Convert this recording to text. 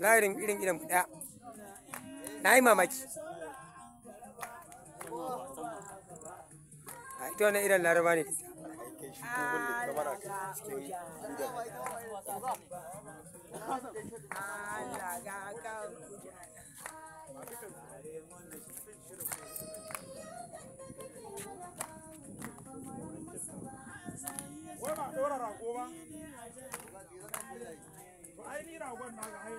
lahirin irin irin ɗaya. Na yi mamaki. A ita wannan irin laraba ne. Wai ba ɗora rago ba? 到我拿来。